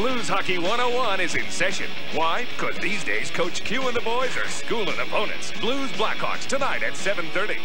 Blues Hockey 101 is in session. Why? Because these days Coach Q and the boys are schooling opponents. Blues Blackhawks tonight at 7.30.